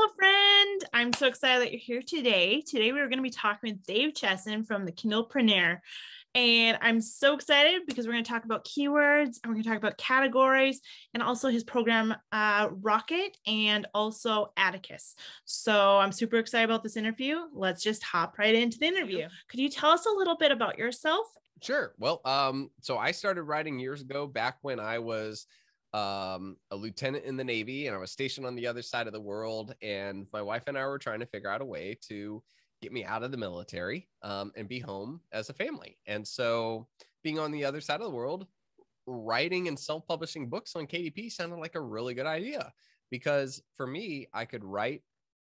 Hello, friend. I'm so excited that you're here today. Today, we're going to be talking with Dave Chesson from the Kindlepreneur. And I'm so excited because we're going to talk about keywords and we're going to talk about categories and also his program, uh, Rocket, and also Atticus. So I'm super excited about this interview. Let's just hop right into the interview. Could you tell us a little bit about yourself? Sure. Well, um, so I started writing years ago, back when I was um, a lieutenant in the Navy, and I was stationed on the other side of the world. And my wife and I were trying to figure out a way to get me out of the military um, and be home as a family. And so, being on the other side of the world, writing and self publishing books on KDP sounded like a really good idea because for me, I could write.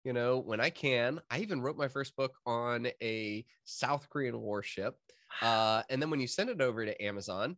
You know, when I can, I even wrote my first book on a South Korean warship. Uh, and then when you send it over to Amazon,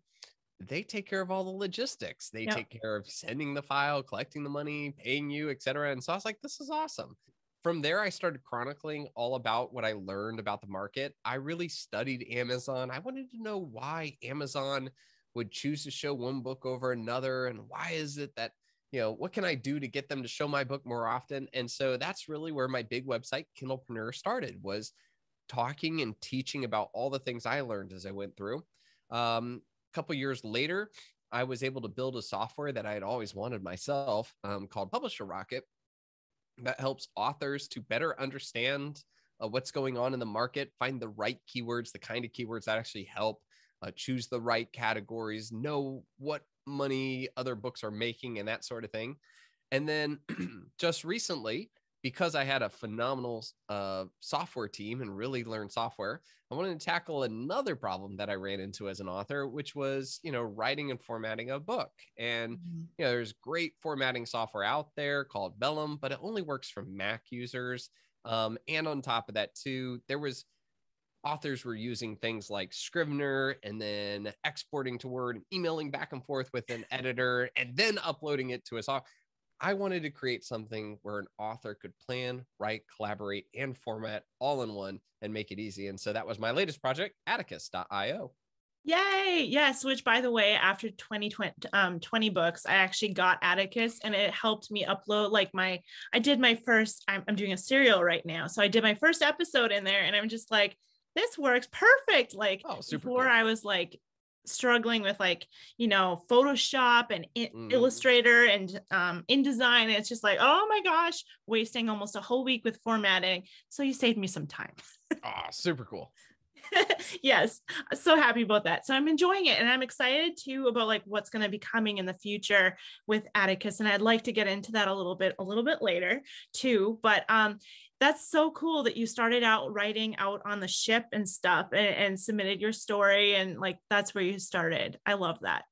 they take care of all the logistics. They yep. take care of sending the file, collecting the money, paying you, etc. And so I was like, this is awesome. From there, I started chronicling all about what I learned about the market. I really studied Amazon. I wanted to know why Amazon would choose to show one book over another and why is it that you know what can i do to get them to show my book more often and so that's really where my big website kindlepreneur started was talking and teaching about all the things i learned as i went through um, couple years later, I was able to build a software that I had always wanted myself um, called Publisher Rocket that helps authors to better understand uh, what's going on in the market, find the right keywords, the kind of keywords that actually help, uh, choose the right categories, know what money other books are making, and that sort of thing. And then just recently, because I had a phenomenal uh, software team and really learned software, I wanted to tackle another problem that I ran into as an author, which was, you know, writing and formatting a book. And, mm-hmm. you know, there's great formatting software out there called Vellum, but it only works for Mac users. Um, and on top of that, too, there was authors were using things like Scrivener and then exporting to Word, and emailing back and forth with an editor, and then uploading it to a software. I wanted to create something where an author could plan, write, collaborate, and format all in one and make it easy. And so that was my latest project, Atticus.io. Yay! Yes, which by the way, after 20, um, 20 books, I actually got Atticus and it helped me upload like my, I did my first, I'm, I'm doing a serial right now. So I did my first episode in there and I'm just like, this works perfect. Like oh, before cool. I was like struggling with like you know photoshop and mm. illustrator and um, indesign and it's just like oh my gosh wasting almost a whole week with formatting. So you saved me some time. Ah oh, super cool. Yes so happy about that. So i'm enjoying it and i'm excited too about like what's going to be coming in the future with atticus and i'd like to get into that a little bit a little bit later too but um that's so cool that you started out writing out on the ship and stuff and, and submitted your story and like that's where you started i love that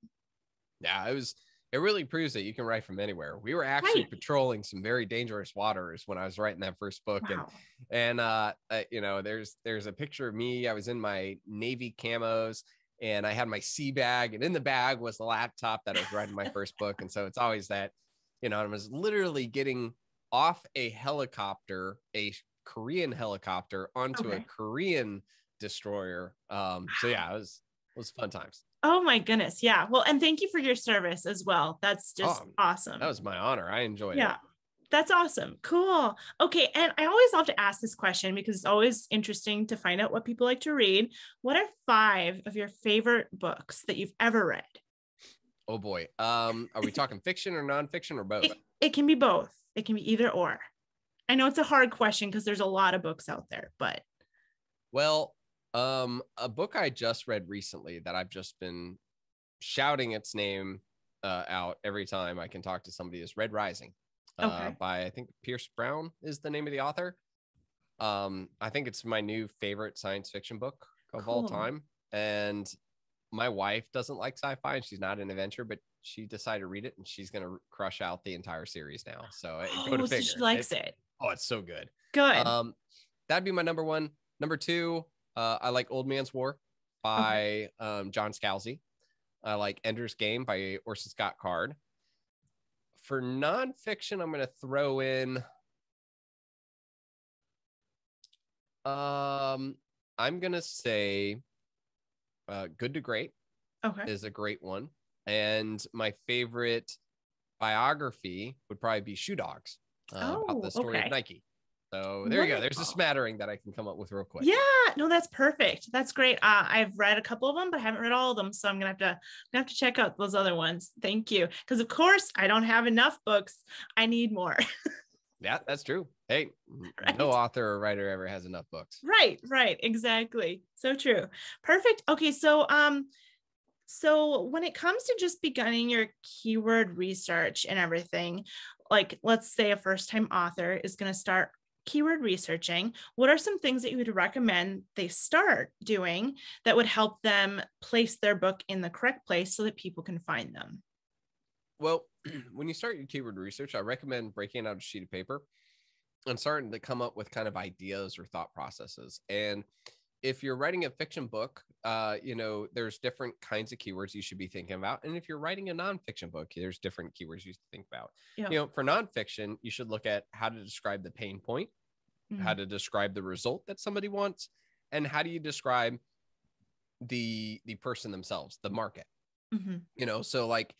yeah it was it really proves that you can write from anywhere. We were actually right. patrolling some very dangerous waters when I was writing that first book, wow. and and uh, uh, you know, there's there's a picture of me. I was in my navy camos, and I had my sea bag, and in the bag was the laptop that I was writing my first book, and so it's always that, you know, I was literally getting off a helicopter, a Korean helicopter, onto okay. a Korean destroyer. Um, so yeah, it was it was fun times. Oh my goodness. Yeah. Well, and thank you for your service as well. That's just oh, awesome. That was my honor. I enjoyed yeah. it. Yeah. That's awesome. Cool. Okay. And I always love to ask this question because it's always interesting to find out what people like to read. What are five of your favorite books that you've ever read? Oh boy. Um, are we talking fiction or nonfiction or both? It, it can be both. It can be either or. I know it's a hard question because there's a lot of books out there, but well, um, a book I just read recently that I've just been shouting its name uh, out every time I can talk to somebody is Red Rising uh, okay. by I think Pierce Brown is the name of the author. Um, I think it's my new favorite science fiction book of cool. all time. And my wife doesn't like sci-fi and she's not an adventure, but she decided to read it and she's gonna crush out the entire series now. So oh, go to figure. So she likes it, it. Oh, it's so good. Good. Um, that'd be my number one. Number two, uh, I like Old Man's War by okay. um, John Scalzi. I like Ender's Game by Orson Scott Card. For nonfiction, I'm going to throw in. Um, I'm going to say uh, Good to Great okay. is a great one. And my favorite biography would probably be Shoe Dogs uh, Oh, about the story okay. of Nike. So there you go. There's a smattering that I can come up with real quick. Yeah, no, that's perfect. That's great. Uh, I've read a couple of them, but I haven't read all of them, so I'm gonna have to I'm gonna have to check out those other ones. Thank you, because of course I don't have enough books. I need more. Yeah, that's true. Hey, Right. no author or writer ever has enough books. right, right, exactly. So true. Perfect. Okay, so um, so when it comes to just beginning your keyword research and everything, like let's say a first-time author is gonna start keyword researching, what are some things that you would recommend they start doing that would help them place their book in the correct place so that people can find them? Well, when you start your keyword research, I recommend breaking out a sheet of paper and starting to come up with kind of ideas or thought processes. And if you're writing a fiction book, uh, you know, there's different kinds of keywords you should be thinking about. And if you're writing a nonfiction book, there's different keywords you should think about. Yeah. You know, for nonfiction, you should look at how to describe the pain point, how to describe the result that somebody wants, and how do you describe the the person themselves, the market Mhm. you know so like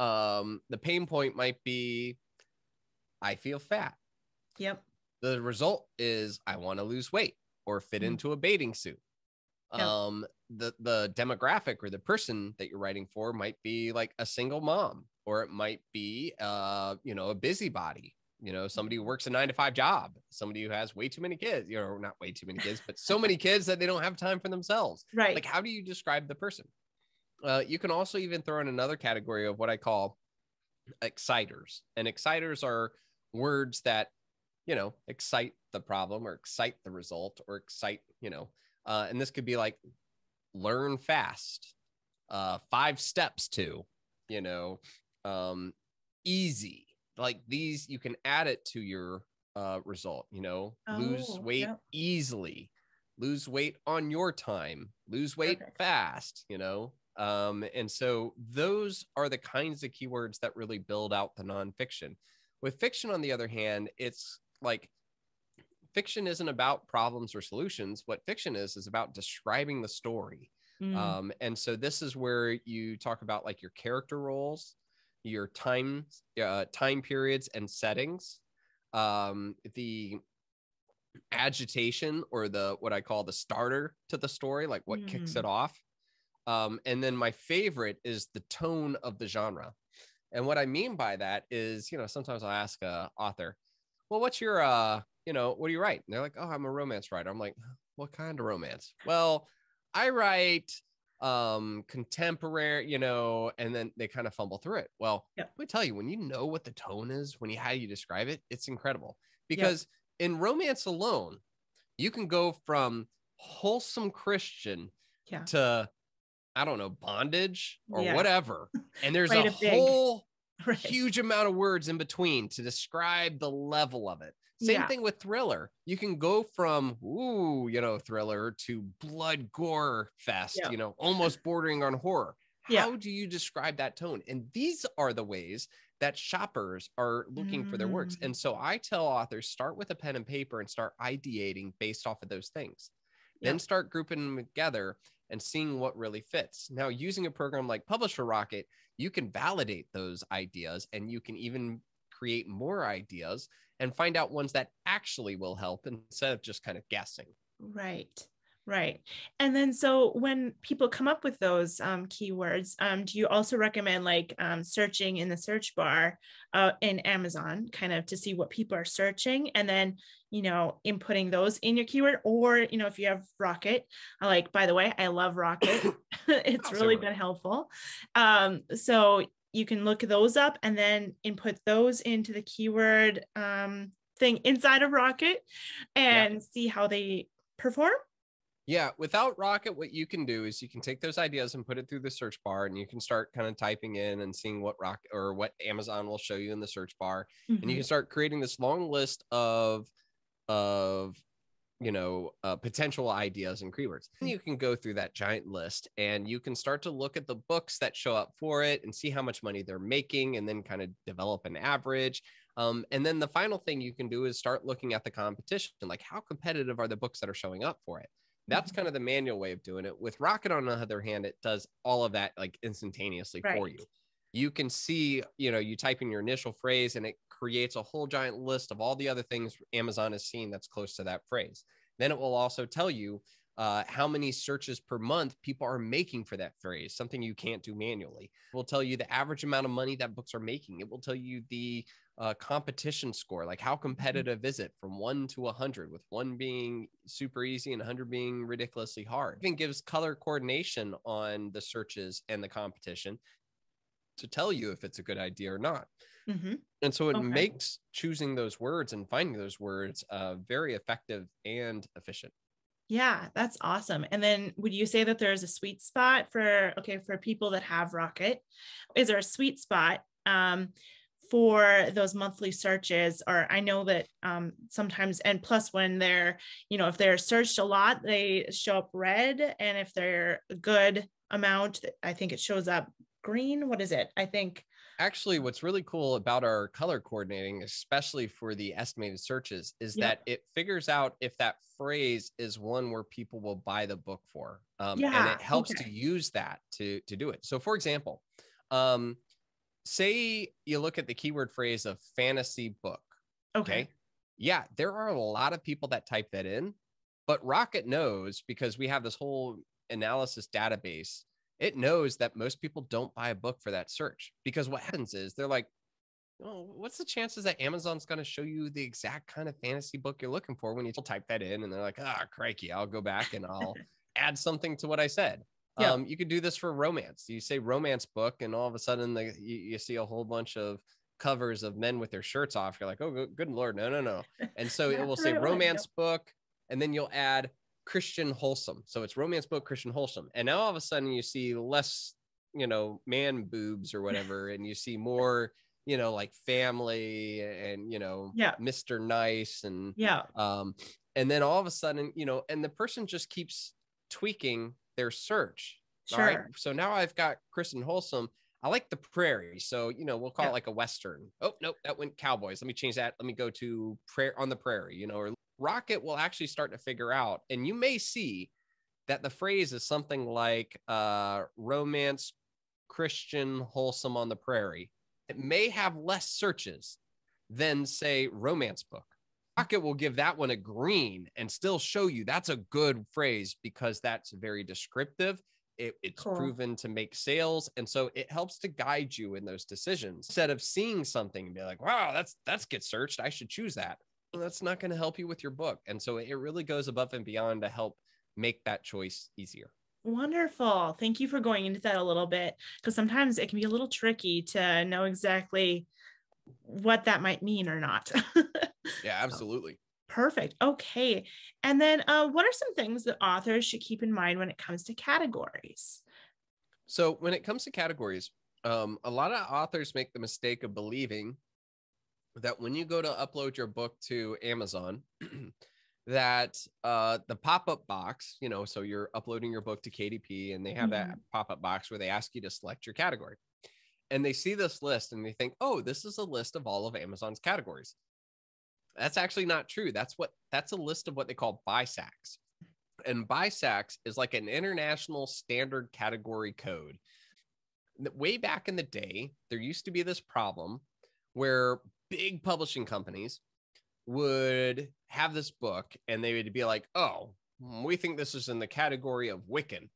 um the pain point might be i feel fat Yep. The result is i want to lose weight or fit Mhm. into a bathing suit Yeah. um the the demographic or the person that you're writing for might be like a single mom or it might be uh you know a busybody you know somebody who works a nine to five job somebody who has way too many kids you know not way too many kids but so many kids that they don't have time for themselves Right. like how do you describe the person uh, you can also even throw in another category of what i call exciters and exciters are words that you know excite the problem or excite the result or excite you know uh, and this could be like learn fast uh, five steps to you know um, easy like these you can add it to your uh, result you know lose Oh, weight yep. easily lose weight on your time lose weight Perfect. fast you know um, and so those are the kinds of keywords that really build out the nonfiction with fiction on the other hand it's like fiction isn't about problems or solutions. What fiction is is about describing the story. Mm. um, and so this is where you talk about like your character roles your time uh, time periods and settings. Um, the agitation or the what i call the starter to the story like what kicks Mm. it off. Um, and then my favorite is the tone of the genre. And what i mean by that is you know sometimes I'll ask a author well what's your uh you know what do you write and they're like oh i'm a romance writer i'm like what kind of romance well i write um contemporary you know and then they kind of fumble through it well Yep. let me tell you when you know what the tone is when you how you describe it it's incredible because in romance alone you can go from wholesome christian Yeah. to i don't know bondage or Yeah. whatever and there's a a whole Right. huge amount of words in between to describe the level of it. Same Yeah. thing with thriller. You can go from ooh, you know, thriller to blood gore fest, Yeah. you know, almost bordering on horror. Yeah. How do you describe that tone? And these are the ways that shoppers are looking for their works. Mm. And so I tell authors start with a pen and paper and start ideating based off of those things. Then start grouping them together and seeing what really fits. Now, using a program like Publisher Rocket, you can validate those ideas and you can even create more ideas and find out ones that actually will help instead of just kind of guessing. Right. Right. And then, so when people come up with those um, keywords, um, do you also recommend like um, searching in the search bar uh, in Amazon, kind of to see what people are searching, and then you know inputting those in your keyword, or you know if you have Rocket, like. By the way, I love Rocket. it's really been helpful. Um, so you can look those up and then input those into the keyword um, thing inside of Rocket, and see how they perform. Yeah, without Rocket, what you can do is you can take those ideas and put it through the search bar, and you can start kind of typing in and seeing what rock or what Amazon will show you in the search bar, and you Mhm. can start creating this long list of of you know uh, potential ideas and keywords. And you can go through that giant list, and you can start to look at the books that show up for it and see how much money they're making, and then kind of develop an average. Um, and then the final thing you can do is start looking at the competition, like how competitive are the books that are showing up for it. That's kind of the manual way of doing it. With Rocket, on the other hand, it does all of that like instantaneously for you. you can see, you know, you type in your initial phrase and it creates a whole giant list of all the other things Amazon has seen that's close to that phrase. Then it will also tell you uh, how many searches per month people are making for that phrase, something you can't do manually. It will tell you the average amount of money that books are making. It will tell you the uh, competition score, like how mm-hmm. competitive is it from one to a 100, with one being super easy and 100 being ridiculously hard. It even gives color coordination on the searches and the competition to tell you if it's a good idea or not. Mm-hmm. And so it okay. makes choosing those words and finding those words uh, very effective and efficient. Yeah, that's awesome. And then would you say that there's a sweet spot for okay, for people that have Rocket? Is there a sweet spot um for those monthly searches or i know that um, sometimes and plus when they're you know if they're searched a lot they show up red and if they're a good amount i think it shows up green what is it i think actually what's really cool about our color coordinating especially for the estimated searches is yep. that it figures out if that phrase is one where people will buy the book for um, yeah, and it helps okay. to use that to to do it so for example um, say you look at the keyword phrase of fantasy book okay. okay yeah there are a lot of people that type that in but rocket knows because we have this whole analysis database it knows that most people don't buy a book for that search because what happens is they're like, oh, what's the chances that Amazon's going to show you the exact kind of fantasy book you're looking for when you type that in? And they're like, ah, oh, crikey, I'll go back and I'll add something to what I said. Yeah. Um, you could do this for romance. You say romance book, and all of a sudden, the, you, you see a whole bunch of covers of men with their shirts off. You're like, oh, good, good lord, no, no, no. And so it will say romance book, and then you'll add Christian wholesome. So it's romance book Christian wholesome. And now all of a sudden you see less, you know, man boobs or whatever, and you see more, you know, like family and you know, yeah, Mr. Nice and yeah. Um, and then all of a sudden, you know, and the person just keeps tweaking their search. Sure. All right. So now I've got Christian wholesome. I like the prairie. So, you know, we'll call yeah. it like a Western. Oh, nope, that went cowboys. Let me change that. Let me go to prayer on the prairie, you know, or Rocket will actually start to figure out, and you may see that the phrase is something like uh, romance, Christian, wholesome on the prairie. It may have less searches than, say, romance book. Rocket will give that one a green and still show you that's a good phrase because that's very descriptive. It, it's cool. proven to make sales, and so it helps to guide you in those decisions instead of seeing something and be like, "Wow, that's that's get searched. I should choose that." that's not going to help you with your book. And so it really goes above and beyond to help make that choice easier. Wonderful. Thank you for going into that a little bit because sometimes it can be a little tricky to know exactly what that might mean or not. yeah, absolutely. So, perfect. Okay. And then uh, what are some things that authors should keep in mind when it comes to categories? So, when it comes to categories, um, a lot of authors make the mistake of believing that when you go to upload your book to Amazon, that uh, the pop-up box, you know, so you're uploading your book to KDP and they have mm-hmm. that pop-up box where they ask you to select your category. And they see this list and they think, oh, this is a list of all of Amazon's categories. That's actually not true. That's what that's a list of what they call BISACs. And BISACs is like an international standard category code. Way back in the day, there used to be this problem where big publishing companies would have this book and they would be like, oh, we think this is in the category of Wiccan.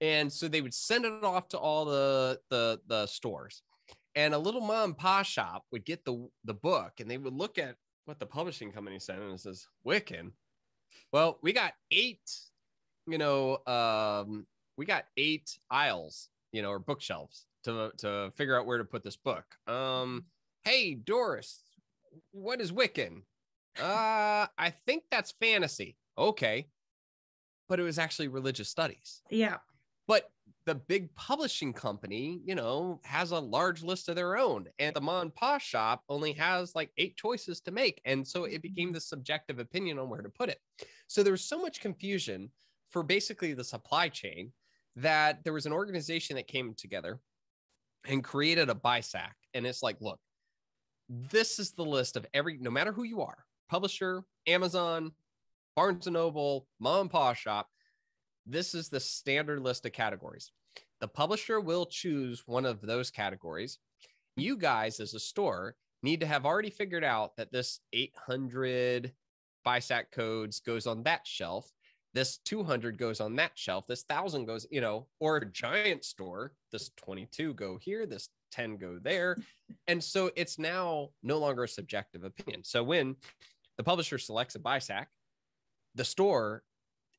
And so they would send it off to all the, the, the stores. And a little mom and pop shop would get the, the book and they would look at what the publishing company said and it says, Wiccan. Well, we got eight, you know, um, we got eight aisles, you know, or bookshelves to, to figure out where to put this book. Um, hey doris what is wiccan? Uh i think that's fantasy. Okay. But it was actually religious studies. Yeah. But the big publishing company you know has a large list of their own and the mom and shop only has like eight choices to make and so it became mm-hmm. the subjective opinion on where to put it so there was so much confusion for basically the supply chain that there was an organization that came together and created a BISAC and it's like look this is the list of every, no matter who you are, publisher, Amazon, Barnes and Noble, mom and pop shop. This is the standard list of categories. the publisher will choose one of those categories. Hmm. You guys, as a store, need to have already figured out that this 800 BISAC codes goes on that shelf. This 200 goes on that shelf. This 1000 goes, you know, or a giant store. This 22 go here. This 10 go there. and so it's now no longer a subjective opinion. So when the publisher selects a BISAC, the store,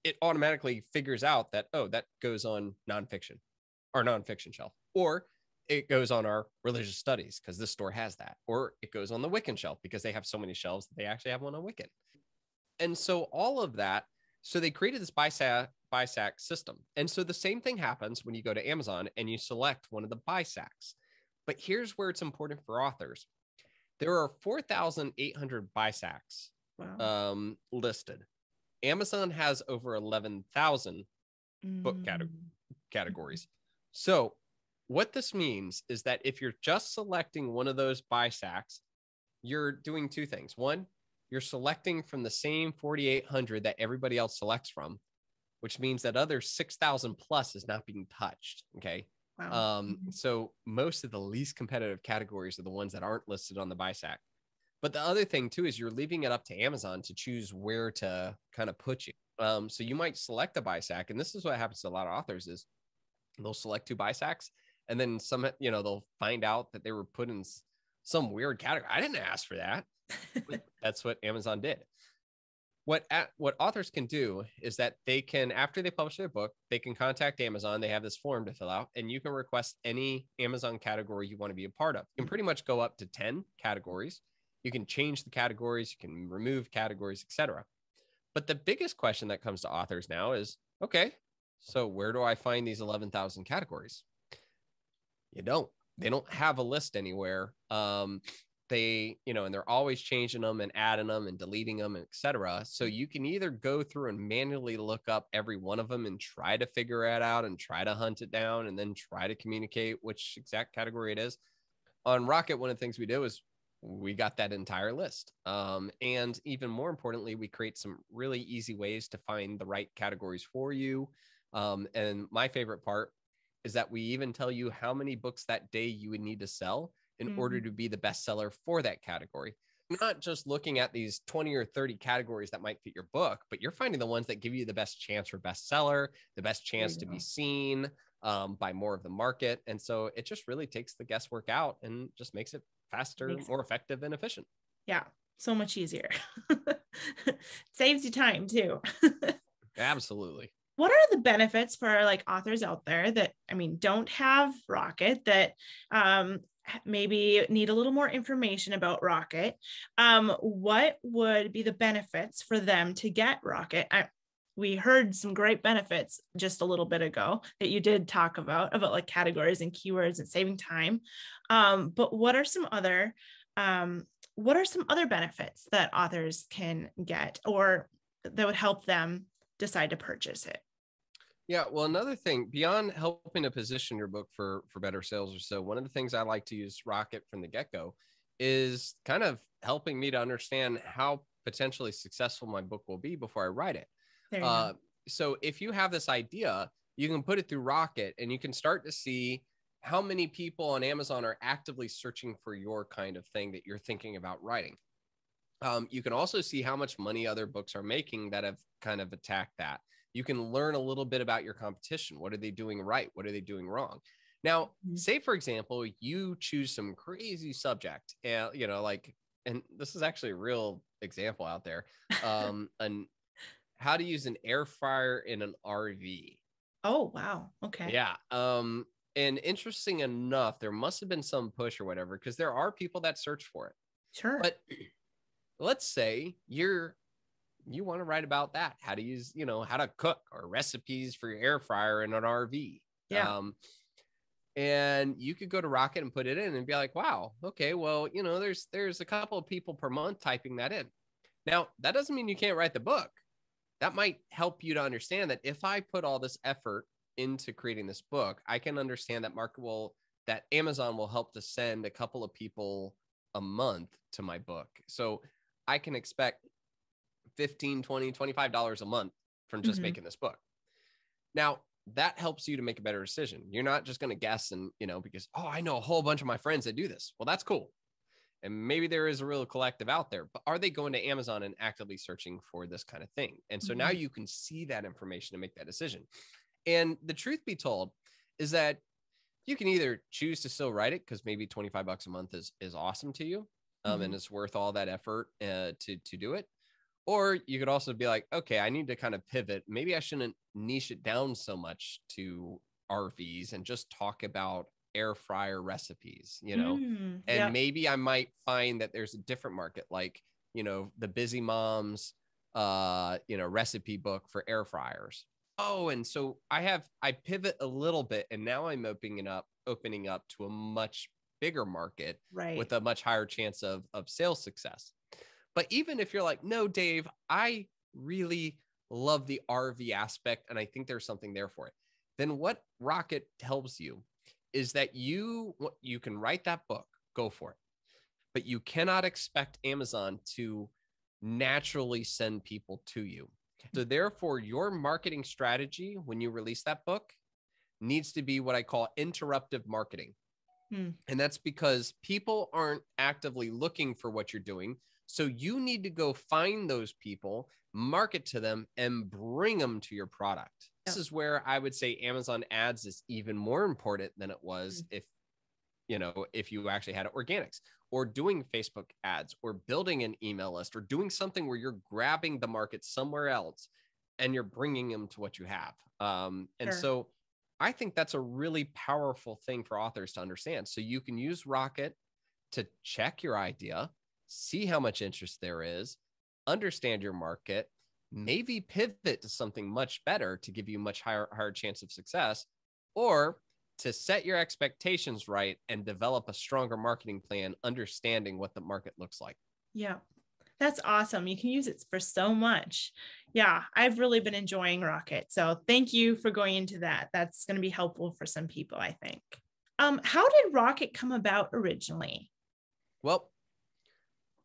it automatically figures out that, oh, that goes on nonfiction our nonfiction shelf, or it goes on our religious studies because this store has that, or it goes on the Wiccan shelf because they have so many shelves that they actually have one on Wiccan. And so all of that, so they created this BISAC, BISAC system. And so the same thing happens when you go to Amazon and you select one of the BISACs. But here's where it's important for authors. There are 4,800 BISACs wow. um, listed. Amazon has over 11,000 book mm. categories. So, what this means is that if you're just selecting one of those BISACs, you're doing two things. One, you're selecting from the same 4,800 that everybody else selects from, which means that other 6,000 plus is not being touched. Okay. Wow. Um, mm-hmm. so most of the least competitive categories are the ones that aren't listed on the BISAC. But the other thing too is you're leaving it up to Amazon to choose where to kind of put you. Um, so you might select a BISAC, and this is what happens to a lot of authors is they'll select two BISACs, and then some you know they'll find out that they were put in some weird category. I didn't ask for that. That's what amazon did. What what authors can do is that they can after they publish their book they can contact amazon. They have this form to fill out and you can request any amazon category you want to be a part of. You can pretty much go up to 10 categories you can change the categories you can remove categories etc but the biggest question that comes to authors now is okay so where do I find these 11,000 categories? You don't. They don't have a list anywhere. Um, they, you know, and they're always changing them and adding them and deleting them, etc. So you can either go through and manually look up every one of them and try to figure it out and try to hunt it down and then try to communicate which exact category it is. On Rocket, one of the things we do was we got that entire list. Um, and even more importantly, we create some really easy ways to find the right categories for you. Um, and my favorite part is that we even tell you how many books that day you would need to sell in mm-hmm. order to be the best seller for that category. Not just looking at these 20 or 30 categories that might fit your book, but you're finding the ones that give you the best chance for bestseller, the best chance to go. be seen um, by more of the market. And so it just really takes the guesswork out and just makes it faster, more effective, and efficient. Yeah, so much easier. Saves you time too. Absolutely what are the benefits for like authors out there that i mean don't have rocket that um, maybe need a little more information about rocket um, what would be the benefits for them to get rocket I, we heard some great benefits just a little bit ago that you did talk about about like categories and keywords and saving time um, but what are some other um, what are some other benefits that authors can get or that would help them decide to purchase it yeah, well, another thing beyond helping to position your book for for better sales or so, one of the things I like to use Rocket from the get go is kind of helping me to understand how potentially successful my book will be before I write it. Uh, so if you have this idea, you can put it through Rocket, and you can start to see how many people on Amazon are actively searching for your kind of thing that you're thinking about writing. Um, you can also see how much money other books are making that have kind of attacked that you can learn a little bit about your competition. What are they doing right? What are they doing wrong? Now, mm-hmm. say for example, you choose some crazy subject, and you know, like, and this is actually a real example out there. Um, and how to use an air fryer in an RV. Oh wow! Okay. Yeah. Um, and interesting enough, there must have been some push or whatever because there are people that search for it. Sure. But let's say you're you want to write about that how to use you know how to cook or recipes for your air fryer in an rv yeah. Um, and you could go to rocket and put it in and be like wow okay well you know there's there's a couple of people per month typing that in now that doesn't mean you can't write the book that might help you to understand that if i put all this effort into creating this book i can understand that market will that amazon will help to send a couple of people a month to my book so i can expect 15 20 25 dollars a month from just mm-hmm. making this book now that helps you to make a better decision. You're not just going to guess and, you know, because, oh, I know a whole bunch of my friends that do this. Well, that's cool. And maybe there is a real collective out there, but are they going to Amazon and actively searching for this kind of thing? And so mm-hmm. now you can see that information and make that decision. And the truth be told is that you can either choose to still write it because maybe 25 bucks a month is is awesome to you um, mm-hmm. and it's worth all that effort uh, to to do it or you could also be like, okay, I need to kind of pivot. Maybe I shouldn't niche it down so much to RVs and just talk about air fryer recipes, you know? Mm, and yeah. maybe I might find that there's a different market, like, you know, the busy moms, uh, you know, recipe book for air fryers. Oh, and so I have I pivot a little bit and now I'm opening up opening up to a much bigger market right. with a much higher chance of of sales success. But even if you're like, no, Dave, I really love the RV aspect and I think there's something there for it, then what Rocket tells you is that you you can write that book, go for it. But you cannot expect Amazon to naturally send people to you. So therefore your marketing strategy when you release that book needs to be what I call interruptive marketing. Hmm. And that's because people aren't actively looking for what you're doing. So you need to go find those people, market to them, and bring them to your product. This is where I would say Amazon ads is even more important than it was mm-hmm. if you know if you actually had organics or doing Facebook ads or building an email list or doing something where you're grabbing the market somewhere else and you're bringing them to what you have. Um, and sure. so I think that's a really powerful thing for authors to understand. So you can use Rocket to check your idea, see how much interest there is, understand your market, maybe pivot to something much better to give you much higher higher chance of success, or to set your expectations right and develop a stronger marketing plan, understanding what the market looks like. Yeah. That's awesome. You can use it for so much. Yeah, I've really been enjoying Rocket. So thank you for going into that. That's going to be helpful for some people, I think. Um, how did Rocket come about originally? Well,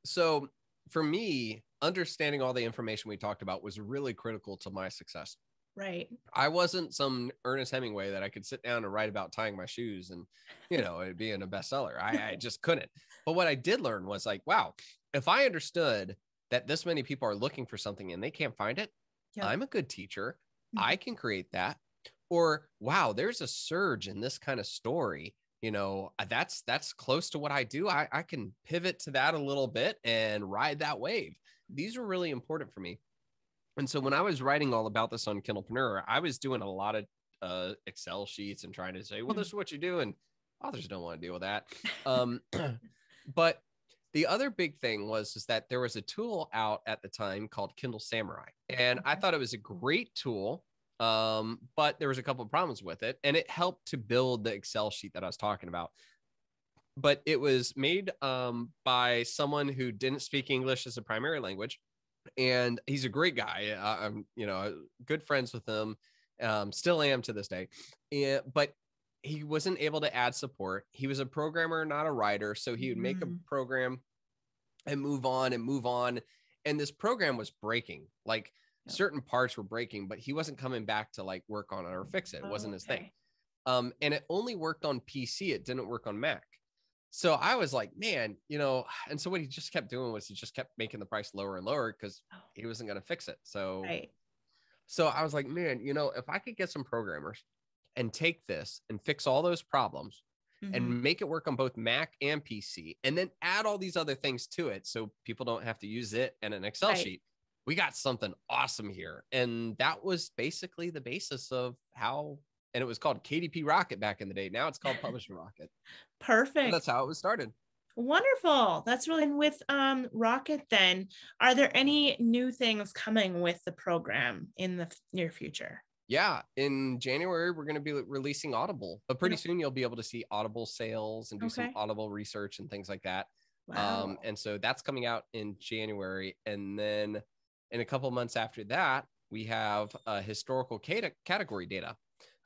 so for me, understanding all the information we talked about was really critical to my success. Right. I wasn't some Ernest Hemingway that I could sit down and write about tying my shoes and, you know, it being a bestseller. I, I just couldn't. But what I did learn was like, wow, if I understood that this many people are looking for something and they can't find it, yep. I'm a good teacher. Mm-hmm. I can create that. Or, wow, there's a surge in this kind of story you know uh, that's that's close to what i do I, I can pivot to that a little bit and ride that wave these were really important for me. And so when i was writing all about this on kindlepreneur i was doing a lot of uh, excel sheets and trying to say well this is what you do and authors don't want to deal with that. Um, but the other big thing was is that there was a tool out at the time called kindle samurai and i thought it was a great tool um, but there was a couple of problems with it, and it helped to build the Excel sheet that I was talking about. But it was made um, by someone who didn't speak English as a primary language, and he's a great guy. I'm, you know, good friends with him, um, still am to this day. And, but he wasn't able to add support. He was a programmer, not a writer, so he would make mm. a program and move on and move on. And this program was breaking. Like certain parts were breaking, but he wasn't coming back to like work on it or fix it. It wasn't his thing. Um, and it only worked on PC. It didn't work on Mac. So I was like, man, you know, and so what he just kept doing was he just kept making the price lower and lower because oh. he wasn't going to fix it. So, right. so I was like, man, you know, if I could get some programmers and take this and fix all those problems mm-hmm. and make it work on both Mac and PC, and then add all these other things to it so people don't have to use it and an Excel right. sheet we got something awesome here. And that was basically the basis of how, and it was called KDP Rocket back in the day. Now it's called Publishing Rocket. Perfect. That's how it was started. Wonderful. That's really and with um Rocket then. Are there any new things coming with the program in the near future? Yeah, in January we're going to be releasing Audible, but pretty soon you'll be able to see Audible sales and do okay. some Audible research and things like that. Wow. Um, and so that's coming out in January, and then in a couple months after that, we have uh, historical cat- category data.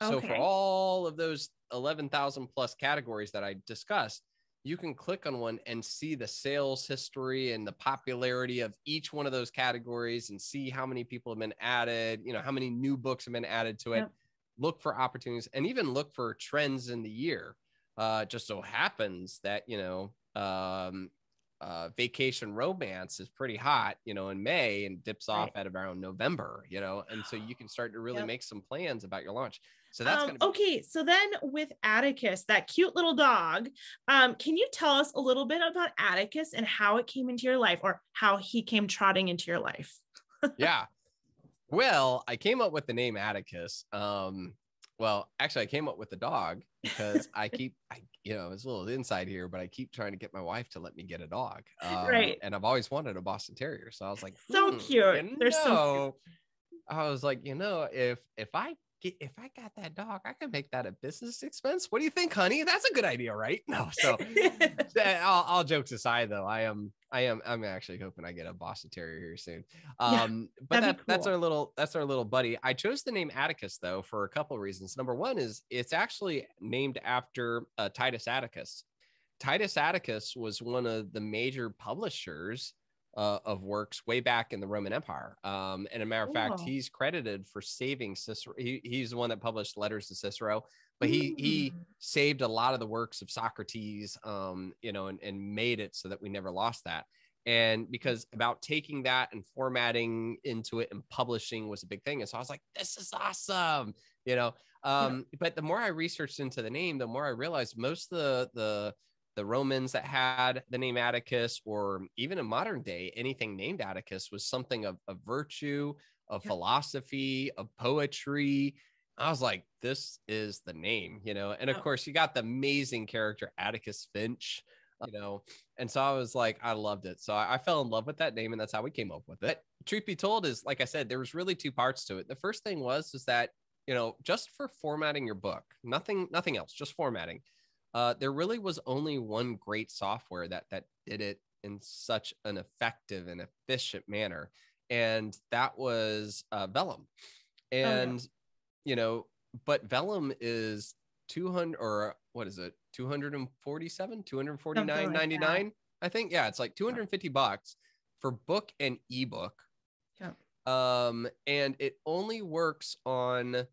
So for all of those 11,000 plus categories that I discussed, you can click on one and see the sales history and the popularity of each one of those categories and see how many people have been added, you know, how many new books have been added to it. Yep. look for opportunities and even look for trends in the year. Uh, just so happens that you know um, uh, vacation romance is pretty hot, you know, in May and dips off right. at around November, you know, and so you can start to really yep. make some plans about your launch. So that's um, be- okay. So then with Atticus, that cute little dog, um, can you tell us a little bit about Atticus and how it came into your life or how he came trotting into your life? yeah. Well, I came up with the name Atticus. Um, well, actually, I came up with the dog because I keep, I, you know, it's a little inside here, but I keep trying to get my wife to let me get a dog. Um, right. And I've always wanted a Boston Terrier, so I was like, so hmm, cute. They're know, so cute. I was like, you know, if if I if I got that dog, I can make that a business expense. What do you think, honey? That's a good idea, right? No, so all, all, jokes aside, though, I am I am I'm actually hoping I get a Boston Terrier here soon. Um, yeah, but that, cool. that's our little that's our little buddy. I chose the name Atticus though for a couple of reasons. Number one is it's actually named after uh, Titus Atticus. Titus Atticus was one of the major publishers uh, of works way back in the Roman Empire. Um, and a matter of fact, he's credited for saving Cicero. He, he's the one that published letters to Cicero, but he he mm. saved a lot of the works of Socrates, um, you know, and, and made it so that we never lost that. And because about taking that and formatting into it and publishing was a big thing. And so I was like, this is awesome, you know. Um, yeah. but the more I researched into the name, the more I realized most of the the the Romans that had the name Atticus, or even in modern day, anything named Atticus was something of, of virtue, of philosophy, of poetry. I was like, this is the name, you know. And of oh. course, you got the amazing character Atticus Finch, you know. And so I was like, I loved it. So I, I fell in love with that name, and that's how we came up with it. Truth be told, is like I said, there was really two parts to it. The first thing was is that you know, just for formatting your book, nothing, nothing else, just formatting uh, there really was only one great software that that did it in such an effective and efficient manner, and that was uh, Vellum. And oh, yeah. you know, but Vellum is 200 or what is it? 247, 249.99. Like I think yeah, it's like 250 bucks for book and ebook. Yeah. Um, and it only works on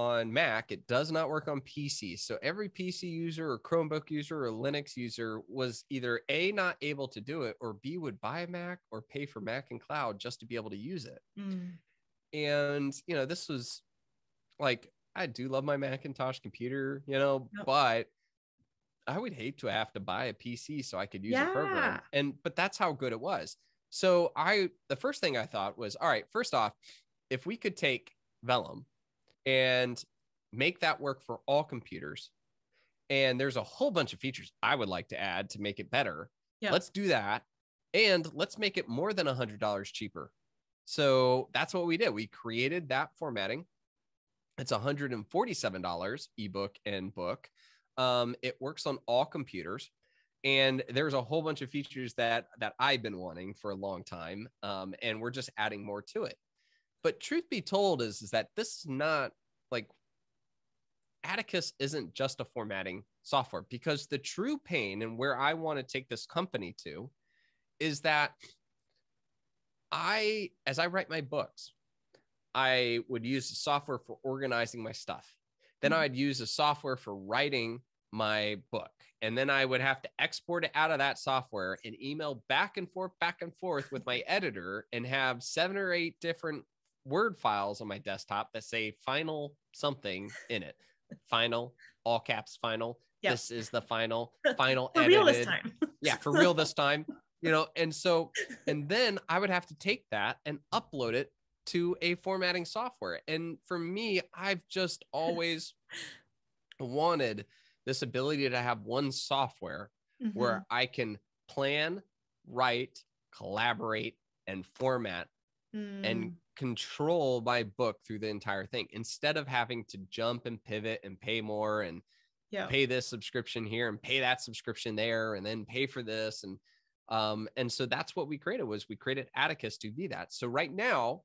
on Mac. It does not work on PC. So every PC user or Chromebook user or Linux user was either A, not able to do it, or B, would buy a Mac or pay for Mac and cloud just to be able to use it. Mm. And, you know, this was like, I do love my Macintosh computer, you know, yep. but I would hate to have to buy a PC so I could use yeah. a program. And, but that's how good it was. So I, the first thing I thought was, all right, first off, if we could take Vellum and make that work for all computers. And there's a whole bunch of features I would like to add to make it better. Yeah. Let's do that. And let's make it more than $100 cheaper. So that's what we did. We created that formatting. It's $147 ebook and book. Um, it works on all computers. And there's a whole bunch of features that that I've been wanting for a long time. Um, and we're just adding more to it. But truth be told, is, is that this is not like Atticus isn't just a formatting software because the true pain and where I want to take this company to is that I, as I write my books, I would use the software for organizing my stuff. Then mm-hmm. I'd use the software for writing my book. And then I would have to export it out of that software and email back and forth, back and forth with my editor and have seven or eight different word files on my desktop that say final something in it. Final, all caps final. Yep. This is the final, final for edited. real this time. yeah, for real this time. You know, and so and then I would have to take that and upload it to a formatting software. And for me, I've just always wanted this ability to have one software mm-hmm. where I can plan, write, collaborate, and format mm. and control my book through the entire thing instead of having to jump and pivot and pay more and yeah. pay this subscription here and pay that subscription there and then pay for this and um and so that's what we created was we created atticus to be that so right now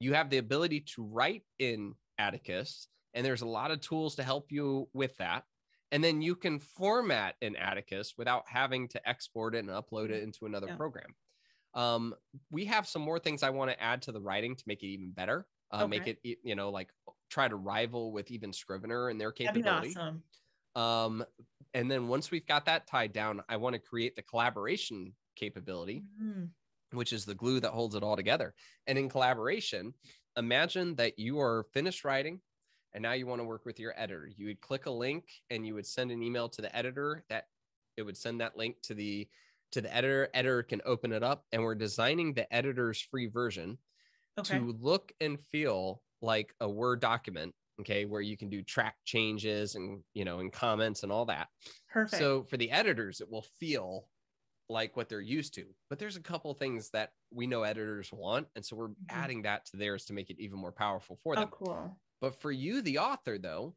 you have the ability to write in atticus and there's a lot of tools to help you with that and then you can format in atticus without having to export it and upload it mm-hmm. into another yeah. program um, we have some more things I want to add to the writing to make it even better. Uh, okay. Make it, you know, like try to rival with even Scrivener and their capability. awesome. Um, and then once we've got that tied down, I want to create the collaboration capability, Mm, which is the glue that holds it all together. And in collaboration, imagine that you are finished writing and now you want to work with your editor. You would click a link and you would send an email to the editor that it would send that link to the to the editor. Editor can open it up and we're designing the editor's free version Okay. to look and feel like a Word document, okay, where you can do track changes and you know and comments and all that. Perfect. So for the editors, it will feel like what they're used to. But there's a couple things that we know editors want, and so we're Mhm. adding that to theirs to make it even more powerful for oh, them. cool. But for you, the author, though,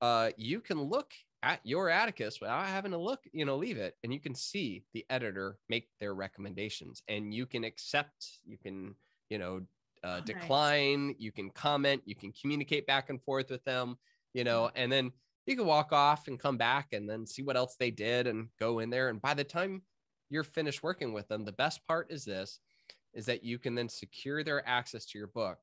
uh, you can look at your Atticus without having to look, you know, leave it, and you can see the editor make their recommendations, and you can accept, you can, you know, uh, Oh, nice. decline, you can comment, you can communicate back and forth with them, you know, and then you can walk off and come back and then see what else they did and go in there. And by the time you're finished working with them, the best part is this is that you can then secure their access to your book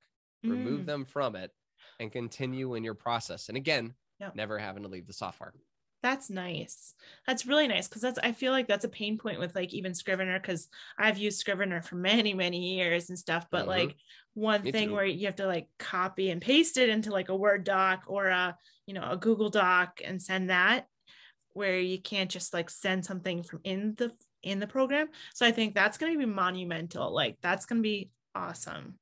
remove Mm, them from it and continue in your process and again Yep. never having to leave the software That's nice. That's really nice because that's I feel like that's a pain point with like even Scrivener because I've used Scrivener for many many years and stuff. But Mhm. like one Me thing too. where you have to like copy and paste it into like a Word doc or a you know a Google Doc and send that, where you can't just like send something from in the in the program. So I think that's going to be monumental. Like that's going to be awesome.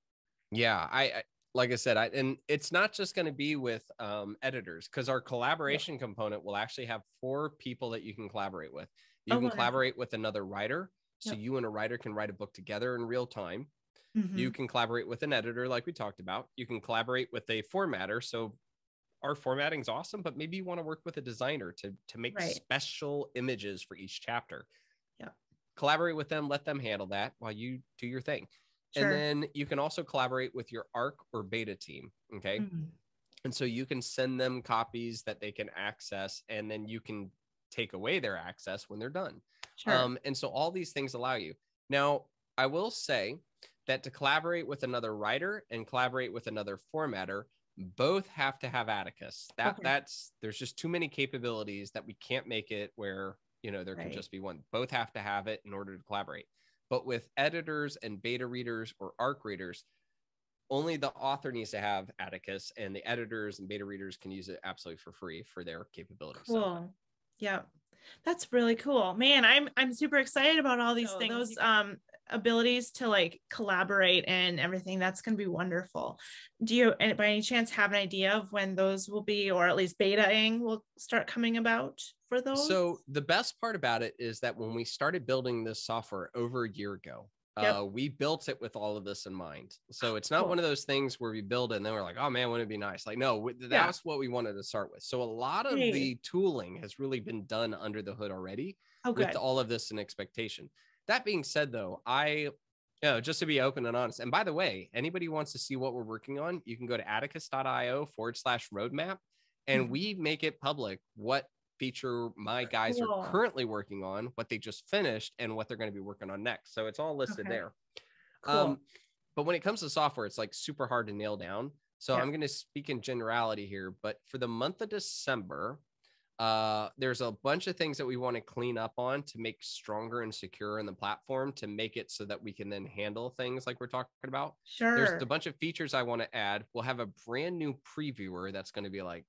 yeah i, I like i said i and it's not just going to be with um, editors because our collaboration component will actually have four people that you can collaborate with. You Oh, can collaborate with another writer so you and a writer can write a book together in real time. Mhm. you can collaborate with an editor like we talked about. You can collaborate with a formatter so our formatting is awesome but maybe you want to work with a designer to to make Right. special images for each chapter. Yeah. collaborate with them let them handle that while you do your thing Sure. and then you can also collaborate with your arc or beta team okay Mhm. and so you can send them copies that they can access and then you can take away their access when they're done Sure. um, and so all these things allow you. Now, I will say that to collaborate with another writer and collaborate with another formatter, both have to have Atticus. That Okay. that's there's just too many capabilities that we can't make it where you know there can just be one. Both have to have it in order to collaborate. But with editors and beta readers or ARC readers, only the author needs to have Atticus, and the editors and beta readers can use it absolutely for free for their capabilities. So- Cool. Yeah. That's really cool. Man, I'm I'm super excited about all these So things. those- Those um abilities to like collaborate and everything. That's going to be wonderful. Do you by any chance have an idea of when those will be or at least betaing will start coming about for those? So the best part about it is that when we started building this software over a year ago, Yep. uh, we built it with all of this in mind. So it's not Cool. one of those things where we build it and then we're like, oh man, wouldn't it be nice? Like, no, w- Yeah. that's what we wanted to start with. So a lot of Hey. the tooling has really been done under the hood already oh good. with all of this in expectation. That being said, though, I, you know, just to be open and honest, and by the way, anybody wants to see what we're working on, you can go to atticus.io forward slash roadmap and Mhm. we make it public what feature my guys Cool. are currently working on, what they just finished, and what they're going to be working on next. So it's all listed Okay. there. cool. Um, but when it comes to software, it's like super hard to nail down. So Yeah. I'm going to speak in generality here, but for the month of December, uh, there's a bunch of things that we want to clean up on to make stronger and secure in the platform to make it so that we can then handle things like we're talking about. sure. There's a bunch of features I want to add. We'll have a brand new previewer that's going to be like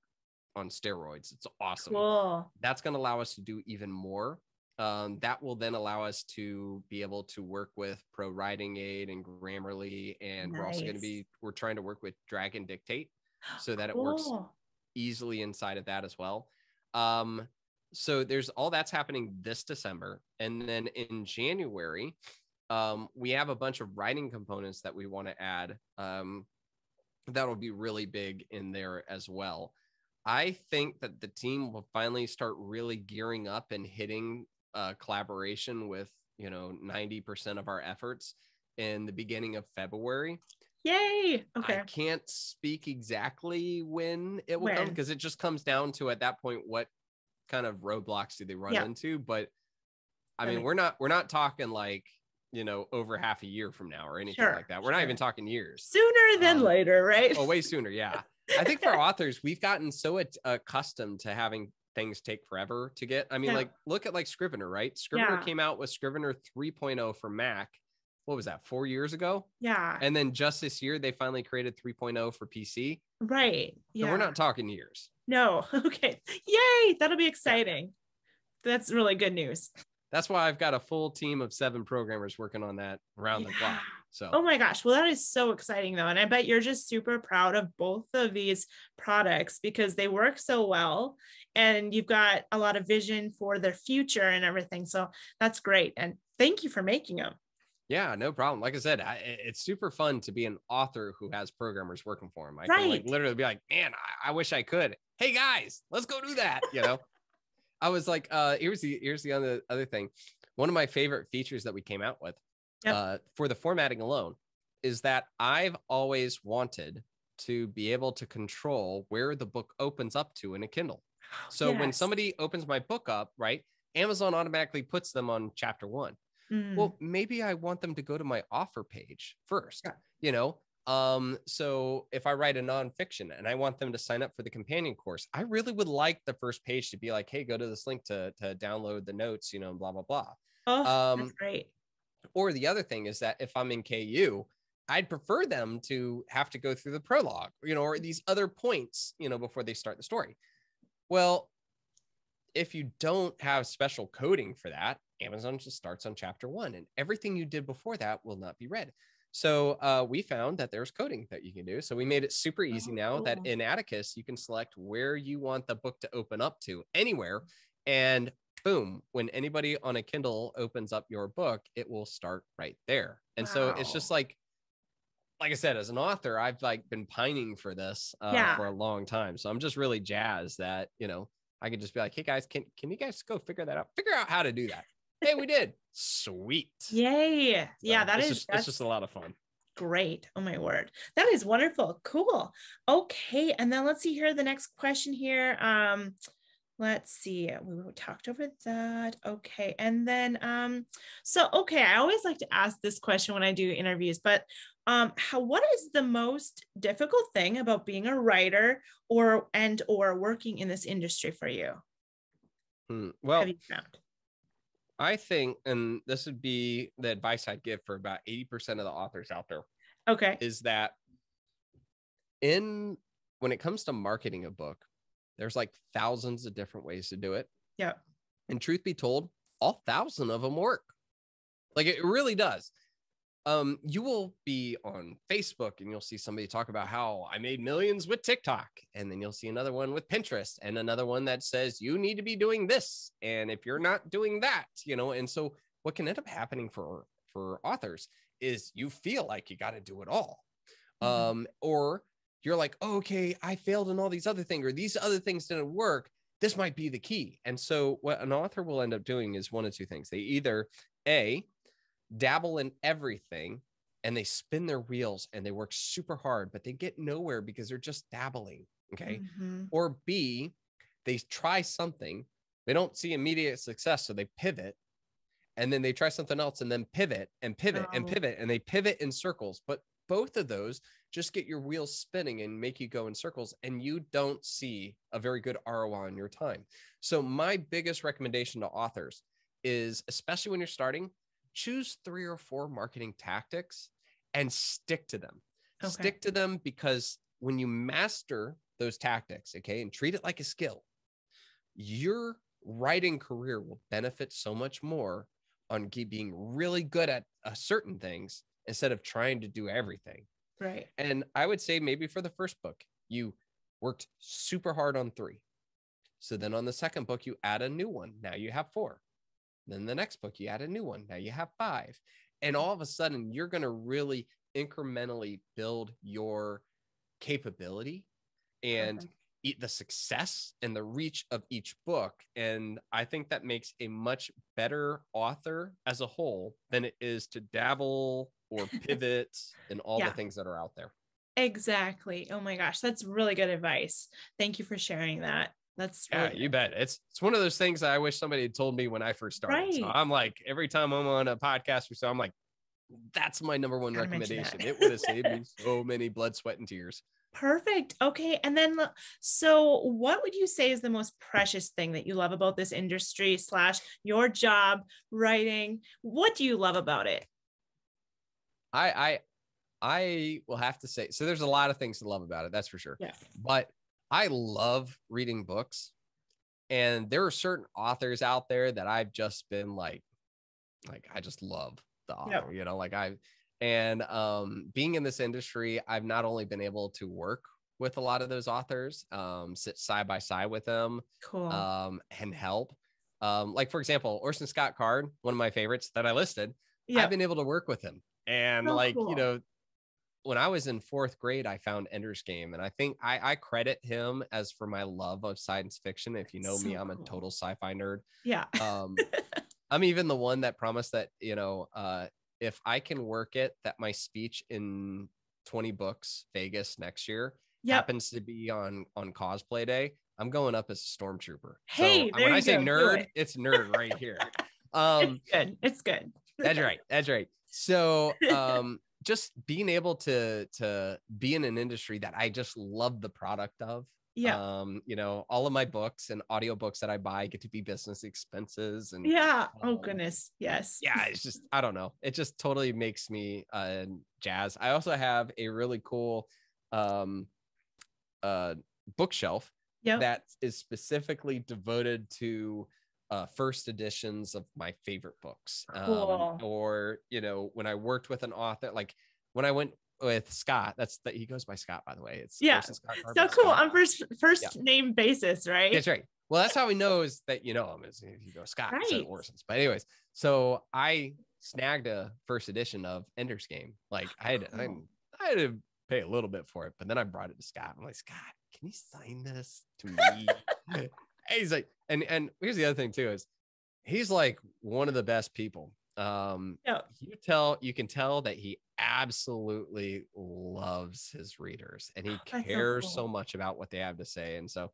on steroids. It's awesome cool. that's going to allow us to do even more. Um, that will then allow us to be able to work with Pro Writing Aid and Grammarly, and we're also going to be we're trying to work with Dragon Dictate so that it works easily inside of that as well. Um, so there's all that's happening this December, and then in January, um, we have a bunch of writing components that we want to add. Um, that'll be really big in there as well. I think that the team will finally start really gearing up and hitting uh, collaboration with you know 90% of our efforts in the beginning of February. Yay. Okay. I can't speak exactly when it will come because it just comes down to at that point what kind of roadblocks do they run Yeah. into. But I mean, we're not we're not talking like you know over half a year from now or anything Sure, like that. We're not even talking years. Sooner than Um, later, right? Oh, way sooner, yeah. I think for authors, we've gotten so accustomed to having things take forever to get. I mean, Yeah. like look at like Scrivener, right? Scrivener Yeah. came out with Scrivener 3.0 for Mac. What was that? Four years ago, yeah. and then just this year they finally created 3.0 for PC. right. So Yeah. we're not talking years. No. Okay. Yay. That'll be exciting. That's really good news. That's why I've got a full team of seven programmers working on that around the clock. So Oh my gosh. Well, that is so exciting though. And I bet you're just super proud of both of these products because they work so well and you've got a lot of vision for their future and everything. So that's great. And thank you for making them. Yeah, no problem. Like I said, I, it's super fun to be an author who has programmers working for him. I can like literally be like, man, I, I wish I could. Hey guys, let's go do that. You know, I was like, uh, here's the here's the other other thing. One of my favorite features that we came out with Yep. uh, for the formatting alone is that I've always wanted to be able to control where the book opens up to in a Kindle. So when somebody opens my book up, right, Amazon automatically puts them on chapter one. Mm, Well, maybe I want them to go to my offer page first, Yeah. you know? Um, so if I write a nonfiction and I want them to sign up for the companion course, I really would like the first page to be like, hey, go to this link to, to download the notes, you know, and blah, blah, blah. oh, um, that's great. Or the other thing is that if I'm in KU, I'd prefer them to have to go through the prologue, you know, or these other points, you know, before they start the story. Well, if you don't have special coding for that, Amazon just starts on chapter one, and everything you did before that will not be read. So uh, we found that there's coding that you can do. So we made it super easy Oh, now that in Atticus you can select where you want the book to open up to anywhere, and boom, when anybody on a Kindle opens up your book, it will start right there. And so it's just like, like I said, as an author, I've like been pining for this uh, Yeah. for a long time. So I'm just really jazzed that you know I could just be like, hey guys, can can you guys go figure that out? Figure out how to do that. Hey, we did. Sweet. Yay. Yeah, So that it's is just, that's it's just a lot of fun. great. Oh my word. That is wonderful. Cool. Okay. And then let's see here. The next question here. Um, let's see. We talked over that. Okay. And then um, so okay, I always like to ask this question when I do interviews, but um, how what is the most difficult thing about being a writer or and or working in this industry for you? Hmm. Well, Have you found? I think, and this would be the advice I'd give for about 80% of the authors out there, Okay. is that in when it comes to marketing a book, there's like thousands of different ways to do it. Yeah. And truth be told, all thousand of them work. Like it really does. Um, you will be on Facebook and you'll see somebody talk about how I made millions with TikTok, and then you'll see another one with Pinterest, and another one that says you need to be doing this, and if you're not doing that, you know. And so, what can end up happening for for authors is you feel like you got to do it all, Mhm. um, or you're like, oh, okay, I failed in all these other things, or these other things didn't work. This might be the key. And so, what an author will end up doing is one of two things. They either a dabble in everything and they spin their wheels and they work super hard, but they get nowhere because they're just dabbling. Okay. Mhm. Or B, they try something, they don't see immediate success, so they pivot. And then they try something else and then pivot and pivot and Oh. pivot and they pivot in circles. But both of those just get your wheels spinning and make you go in circles, and you don't see a very good ROI on your time. So, my biggest recommendation to authors is, especially when you're starting, choose three or four marketing tactics and stick to them. Okay. Stick to them because when you master those tactics, okay, and treat it like a skill, your writing career will benefit so much more on being really good at uh, certain things instead of trying to do everything. Right. And I would say maybe for the first book, you worked super hard on three. So then on the second book, you add a new one. Now you have four. Then the next book, you add a new one. Now you have five. And mm-hmm. all of a sudden, you're going to really incrementally build your capability and eat the success and the reach of each book. And I think that makes a much better author as a whole than it is to dabble or pivot and all Yeah. the things that are out there. Exactly. Oh my gosh, that's really good advice. Thank you for sharing that. That's Yeah, really you bet. It's it's one of those things I wish somebody had told me when I first started. So Right. I'm like, every time I'm on a podcast or so, I'm like, that's my number one recommendation. It would have saved me so many blood, sweat, and tears. Perfect. Okay. And then, so what would you say is the most precious thing that you love about this industry slash your job writing? What do you love about it? I, I, I will have to say, so there's a lot of things to love about it. That's for sure. Yeah. But I love reading books and there are certain authors out there that I've just been like, like, I just love the author, yep. you know, like I, and um, being in this industry, I've not only been able to work with a lot of those authors, um, sit side by side with them, cool. um, and help. Um, like for example, Orson Scott Card, one of my favorites that I listed. Yep. I've been able to work with him, and oh, like cool. you know, when I was in fourth grade, I found Ender's Game, and I think I, I credit him as for my love of science fiction. If you know so me, I'm cool. a total sci-fi nerd. Yeah. Um, I'm even the one that promised that you know uh, if I can work it that my speech in 20 books Vegas next year yep. happens to be on on cosplay day, I'm going up as a stormtrooper. Hey, so when I say go. nerd, it. it's nerd right here. Um it's good. It's good. that's right. That's right. So um just being able to to be in an industry that I just love the product of yeah. um you know all of my books and audiobooks that i buy get to be business expenses and yeah. Oh um, goodness. Yes. yeah it's just i don't know. It just totally makes me uh jazz. I also have a really cool um uh bookshelf yep. that is specifically devoted to uh, first editions of my favorite books cool. um, or you know when i worked with an author like when i went with Scott. That's that he goes by Scott, by the way. It's yeah, so cool Scott. on first first yeah. name basis, right? That's right. Well, that's how he knows that you know him is if you go Scott right. Orson's. But anyways, so I snagged a first edition of Ender's Game. Like I had, I, I had to pay a little bit for it, but then I brought it to Scott. I'm like, Scott, can you sign this to me? he's like, and and here's the other thing too is he's like one of the best people um yeah. you tell you can tell that he absolutely loves his readers and he cares so, cool. so much about what they have to say and so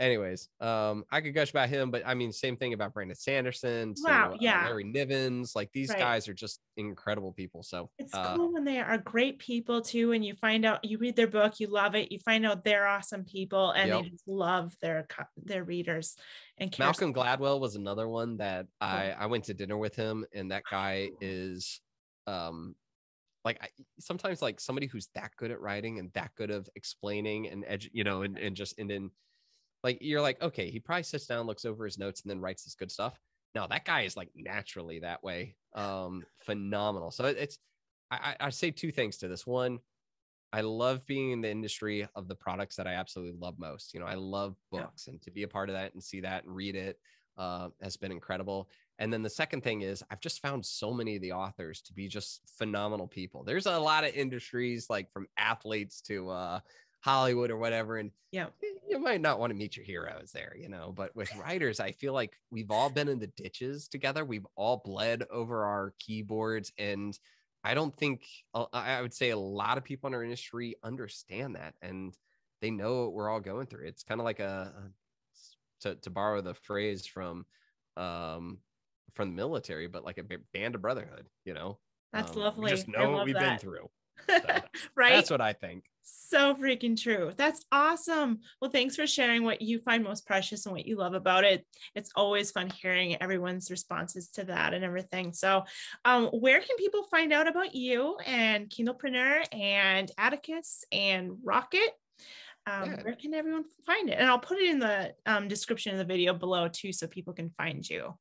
anyways, um, I could gush about him, but I mean, same thing about Brandon Sanderson. To, wow, yeah, uh, Larry Nivens. Like these right. guys are just incredible people. So it's uh, cool when they are great people too, and you find out you read their book, you love it, you find out they're awesome people, and yep. they just love their their readers. And Malcolm Gladwell was another one that I I went to dinner with him, and that guy is um like I, sometimes like somebody who's that good at writing and that good of explaining and edge you know and, and just and then like you're like, okay, he probably sits down, looks over his notes, and then writes this good stuff. No, that guy is like naturally that way. Um, phenomenal. So it's I, I say two things to this. One, I love being in the industry of the products that I absolutely love most. You know, I love books yeah. and to be a part of that and see that and read it uh, has been incredible. And then the second thing is I've just found so many of the authors to be just phenomenal people. There's a lot of industries like from athletes to uh, Hollywood or whatever. And yeah, you might not want to meet your heroes there, you know. But with writers, I feel like we've all been in the ditches together. We've all bled over our keyboards. And I don't think I would say a lot of people in our industry understand that and they know what we're all going through. It's kind of like a, to, to borrow the phrase from um from the military, but like a band of brotherhood, you know. That's um, lovely. just know what we've that. been through. So right. That's what I think. So freaking true. That's awesome. Well, thanks for sharing what you find most precious and what you love about it. It's always fun hearing everyone's responses to that and everything. So, um, where can people find out about you and Kindlepreneur and Atticus and Rocket? Um, yeah. Where can everyone find it? And I'll put it in the um, description of the video below too, so people can find you.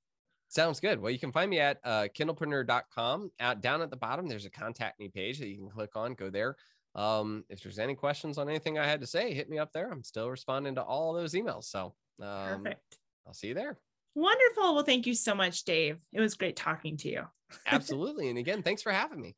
Sounds good. Well, you can find me at uh, kindlepreneur.com. Out down at the bottom, there's a contact me page that you can click on. Go there. Um, if there's any questions on anything I had to say, hit me up there. I'm still responding to all those emails. So um, perfect. I'll see you there. Wonderful. Well, thank you so much, Dave. It was great talking to you. Absolutely. And again, thanks for having me.